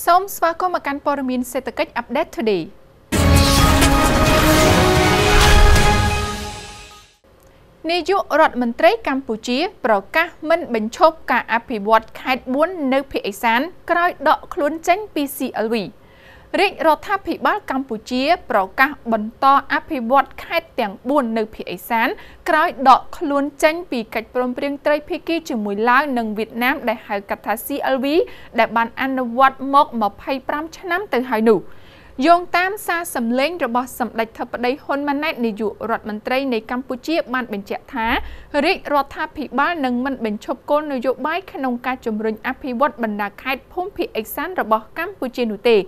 សូមស្វាគមន៍មកកាន់ព័ត៌មានសេដ្ឋកិច្ច Update Today នាយករដ្ឋមន្ត្រីកម្ពុជា ប្រកាសមិនបញ្ឈប់ការអភិវឌ្ឍខេត្ត4នៅភាគឦសានក្រោយដកខ្លួនចេញពី CLV រាជរដ្ឋាភិបាលកម្ពុជា ប្រកាសបន្តអភិវឌ្ឍខេត្តទាំង4នៅភាគឦសាន ក្រោយដកខ្លួនចេញពីកិច្ចព្រមព្រៀងត្រីភាគីជាមួយឡាវនិងវៀតណាមដែលហៅកាត់ថា CLV ដែលបានអនុវត្តមក25ឆ្នាំទៅហើយនោះ។ យោងតាមសារសម្លេងរបស់សម្ដេចធិបតីហ៊ុនម៉ាណែតនាយករដ្ឋមន្ត្រីនៃកម្ពុជាបានបញ្ជាក់ថារាជរដ្ឋាភិបាលនឹងមិនបញ្ឈប់គោលនយោបាយក្នុងការជំរុញអភិវឌ្ឍបណ្ដាខេត្តភូមិភាគឦសានរបស់កម្ពុជានោះទេត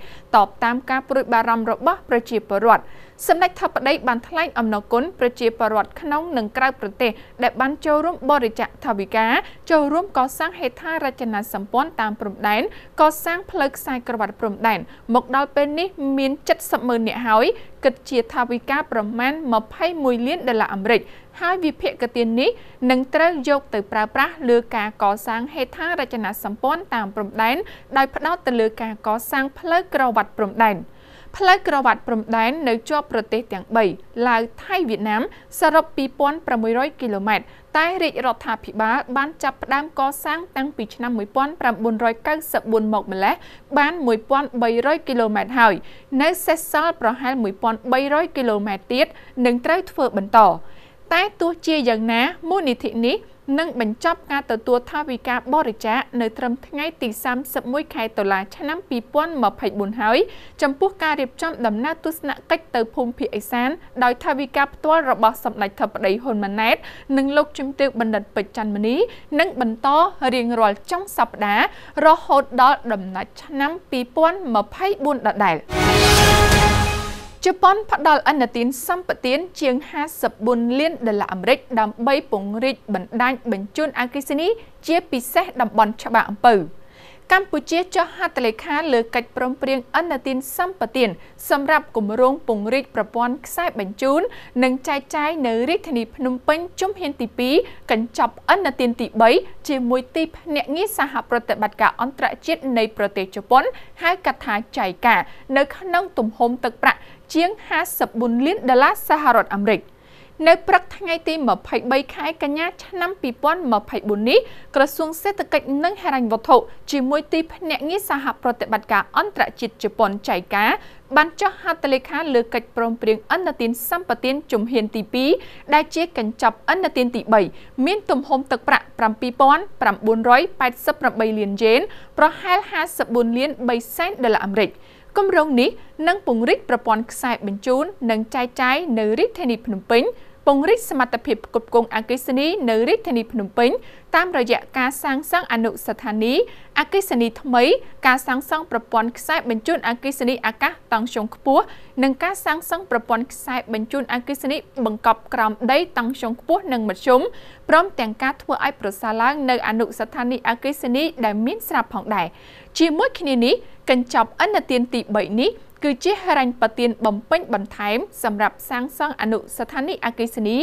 បតាមការព្រួយបារម្ភរបស់ប្រជាពលរដ្ឋសម្ដេចធិបតីបានថ្លែងអំណរគុណប្រជាពលរដ្ឋក្នុងនិងក្រៅប្រទេសដែលបានចូលរួមបរិច្ចាគថវិកាចូលរួមកសាងហេដ្ឋារចនាសម្ព័ន្ធតាមព្រំដែនកសាងផ្លូវខ្សែក្រវ៉ាត់ព្រំដែនមកដល់ពេលនេះមាន70ម៉ឺននាក់ហើយគិតជាថវិកាប្រមាណ21លានដុល្លារអាមេរិកហើយវិភាគទាននេះនឹងត្រូវយកទៅប្រើប្រាស់លើការកសាងហេដ្ឋារចនាសម្ព័ន្ធតាមព្រំដែនដោយផ្ដោតទៅលើការកសាងផ្លូវក្រវ៉ាត់ព្រំដែន។ផ្លូវក្រវ៉ាត់ព្រំដែននៅជាប់ប្រទេសទាំង3ឡាវថៃវៀតណាមសរុប2600គីឡូម៉ែត្រ តែរាជរដ្ឋាភិបាលបានចាប់ផ្ដើមកសាងតាំងពីឆ្នាំ1994មកម្លេះបាន1300គីឡូម៉ែត្រហើយ នៅសេសសល់ប្រហែល1300គីឡូម៉ែត្រទៀតនឹងត្រូវធ្វើបន្ត តែទោះជាយ៉ាងណាមូលនិធិនេះនិងបញ្ចប់ការទទួលថវិកាបរិច្ចាគនៅត្រឹមថ្ងៃទី31ខែតុលាឆ្នាំ2024ហើយចំពោះការរៀបចំដំណើរទស្សនកិច្ចទៅភូមិភាគឦសានដោយថវិកាផ្ទាល់របស់សម្ដេចធិបតីហ៊ុនម៉ាណែត និងលោកជំទាវបណ្ឌិតពេជ្រច័ន្ទមនីនឹងបន្តរៀងរាល់ចុងសប្តាហ៍រហូតដល់ដំណាច់ឆ្នាំ2024ដដែល ជប៉ុនផ្ដល់អនុទានសម្បទានជាង54លានដុល្លារអាមេរិកដើម្បីពង្រីកបណ្ដាញបញ្ជូនអគ្គិសនីជាពិសេសតំបន់ច្បារអំពៅ កម្ពុជាចុះហត្ថលេខាលើកិច្ចព្រមព្រៀងអនុទានសម្បទានសម្រាប់គម្រោងពង្រីកប្រព័ន្ធខ្សែបញ្ជូន និងចែកចាយនៅរាជធានីភ្នំពេញជំហានទី2កញ្ចប់អនុទានទី3ជាមួយទីភ្នាក់ងារសហប្រតិបត្តិការអន្តរជាតិនៃប្រទេសជប៉ុនហៅកាត់ថាចៃកានៅក្នុងទំហំទឹកប្រាក់ជាង54លានដុល្លារសហរដ្ឋអាមេរិក នៅព្រឹកថ្ងៃទី23ខែកញ្ញាឆ្នាំ2024នេះក្រសួងសេដ្ឋកិច្ចនិងហិរញ្ញវត្ថុជាមួយទីភ្នាក់ងារសហប្រតិបត្តិការអន្តរជាតិជប៉ុនចៃកាបានចុះហត្ថលេខាលើកិច្ចព្រមព្រៀងអន្តទានសម្បទានជំហានទី2ដែលជាកញ្ចប់អន្តទានទី3មានទំហំទឹកប្រាក់7988លានយេនប្រហែល54លាន3សែនដុល្លារអាមេរិក គម្រោងនេះនឹងពង្រីកប្រព័ន្ធខ្សែបញ្ជូន និងចែកចាយនៅរាជធានីភ្នំពេញ ពង្រីកសមត្ថភាពផ្គត់ផ្គង់អគ្គិសនីនៅរាជធានីភ្នំពេញតាមរយៈការសាងសង់អនុស្ថានីយ៍អគ្គិសនីថ្មី ការសាងសង់ប្រព័ន្ធខ្សែបញ្ជូនអគ្គិសនីអាកាសតង់ស្យុងខ្ពស់និងការសាងសង់ប្រព័ន្ធខ្សែបញ្ជូនអគ្គិសនីបង្កប់ក្រោមដីតង់ស្យុងខ្ពស់និងមធ្យមព្រមទាំងការធ្វើឲ្យប្រសើរឡើងនៅអនុស្ថានីយ៍អគ្គិសនីដែលមានស្រាប់ផងដែរជាមួយគ្នានេះកញ្ចប់អន្តទានទី3នេះ គឺជាហិរញ្ញប្បទានបំពេញបន្ថែមសម្រាប់សាងសង់អនុស្ថានីយ៍អគ្គិសនី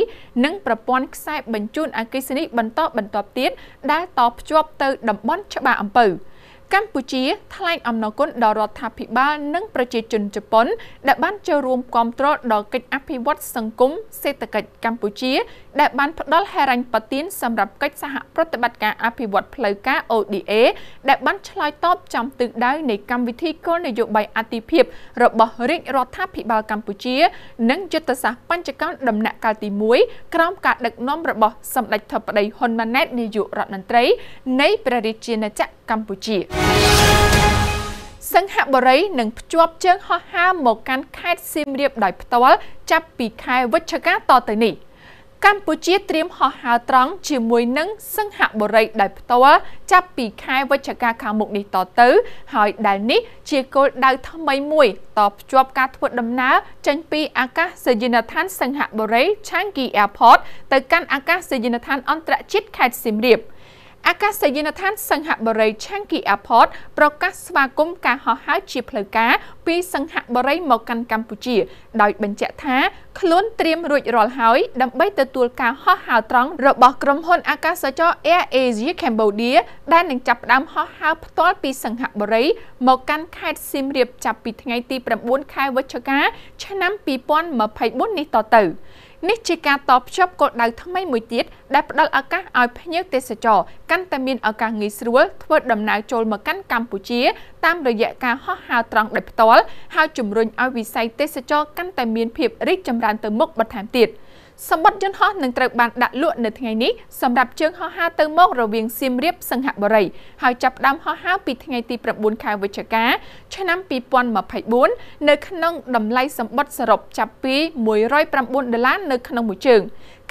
និងប្រព័ន្ធខ្សែបញ្ជូនអគ្គិសនីបន្តបន្ទាប់ទៀតដែលតភ្ជាប់ទៅតំបន់ច្បារអំពៅ។កម្ពុជាថ្លែងអំណរគុណដល់រដ្ឋាភិបាលនិងប្រជាជនជប៉ុន ដែលបានចូលរួមគាំទ្រដល់កិច្ចអភិវឌ្ឍសង្គមសេដ្ឋកិច្ចកម្ពុជាដែលបានផ្ដល់ហិរញ្ញប្បទានសម្រាប់កិច្ចសហប្រតិបត្តិការអភិវឌ្ឍផ្លូវការ ODA ដែលបានឆ្លើយតបចំទិសដៅនៃកម្មវិធីគោលនយោបាយអាទិភាពរបស់រាជរដ្ឋាភិបាលកម្ពុជា និងយុទ្ធសាស្ត្របញ្ចកោណដំណាក់កាលទី1ក្រោមការដឹកនាំរបស់សម្ដេចធិបតីហ៊ុនម៉ាណែតនាយករដ្ឋមន្ត្រី នៃព្រះរាជាណាចក្រកម្ពុជាសង្ហបុរីនឹងភ្ជាប់ជើងហោះហើរមកកាន់ខេត្តសៀមរាបដោយផ្ទាល់ចាប់ពីខែវិច្ឆិកាតទៅនេះ កម្ពុជាត្រៀមហោះហើរត្រង់ជាមួយនឹងសង្ហបុរីដោយផ្ទាល់ចាប់ពីខែវិច្ឆិកាខាងមុខនេះតទៅ ហើយដែលនេះជាគោលដៅថ្មីមួយតភ្ជាប់ការធ្វើដំណើរចេញពីអាកាសយានដ្ឋានសង្ហបុរី Changi Airport ទៅកាន់អាកាសយានដ្ឋានអន្តរជាតិខេត្តសៀមរាប។ អាកាសយានដ្ឋានសង្ហបុរី Changi Airport ប្រកាសស្វាគមន៍ការហោះហើរជាផ្លូវការពីសង្ហបុរីមកកាន់កម្ពុជា ដោយបញ្ជាក់ថាខ្លួនត្រៀមរួចរាល់ហើយដើម្បីទទួលការហោះហើរត្រង់របស់ក្រុមហ៊ុនអាកាសចរ Air Asia Cambodia ដែលនឹងចាប់ផ្ដើមហោះហើរផ្ទាល់ពីសង្ហបុរី មកកាន់ខេត្តសៀមរាបចាប់ពីថ្ងៃទី9ខែវិច្ឆិកា ឆ្នាំ2024នេះតទៅ នេះជាការតបភ្ជាប់គោលដៅថ្មីមួយទៀតដែលផ្ដល់ឱកាសឲ្យភ្ញៀវទេសចរកាន់តែមានឱកាសងាយស្រួលធ្វើដំណើរចូលមកកាន់កម្ពុជា តាមរយៈការហោះហើរត្រង់ដោយផ្ទាល់ហើយជំរុញឲ្យវិស័យទេសចរកាន់តែមានភាពរីកចម្រើនទៅមុខបន្ថែមទៀត។ សម្បត្តិយន្តហោះនឹងត្រូវបានដាក់លក់នៅថ្ងៃនេះសម្រាប់ជើងហោះហើរទៅមករវាងសៀមរាបសង្ហបុរីហើយចាប់ផ្ដើមហោះហើរពីថ្ងៃទី9ខែវិច្ឆិកាឆ្នាំ2024នៅក្នុងតម្លៃសម្បត្តិសរុបចាប់ពី109ដុល្លារនៅក្នុងមួយជើង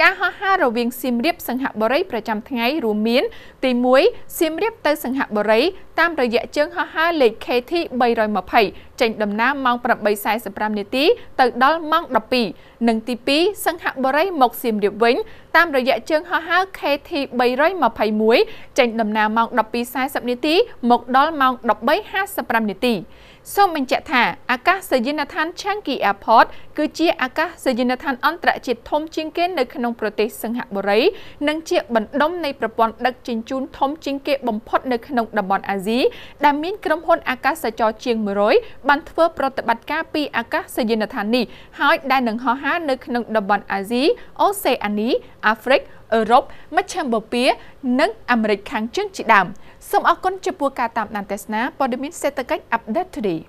ការហោះហើររវាងសៀមរាបសង្ហបុរីប្រចាំថ្ងៃរួមមានទី1សៀមរាបទៅសង្ហបុរីតាមរយៈជើងហោះហើរលេខ KT 320ចេញដំណើរម៉ោង8:45នាទីទៅដល់ម៉ោង12និងទី2សង្ហបុរីមកសៀមរាបវិញតាមរយៈជើងហោះហើរ KT 321ចេញដំណើរម៉ោង12:40នាទី មកដល់ម៉ោង13:55នាទីសូមបញ្ជាក់ថាអាកាសយានដ្ឋាន Changi Airport គឺជាអាកាសយានដ្ឋានអន្តរជាតិធំជាងគេនៅក្នុងប្រទេសសិង្ហបុរី និងជាបណ្ដុំនៃប្រព័ន្ធដឹកជញ្ជូនធំជាងគេបំផុតនៅក្នុងតំបន់អាស៊ីដែលមានក្រុមហ៊ុនអាកាសចរជាង100បានធ្វើប្រតិបត្តិការពីអាកាសយានដ្ឋាននេះហើយដែលនឹងហោះហើរនៅក្នុងតំបន់អាស៊ីអូសេអានីអាហ្វ្រិកអឺរ៉ុបមជ្ឈមបូព៌ានិងអាមេរិកខាងជើងជាដើមសូមអរគុណចំពោះការតាមដានទស្សនាព័ត៌មានសេដ្ឋកិច្ច Update Today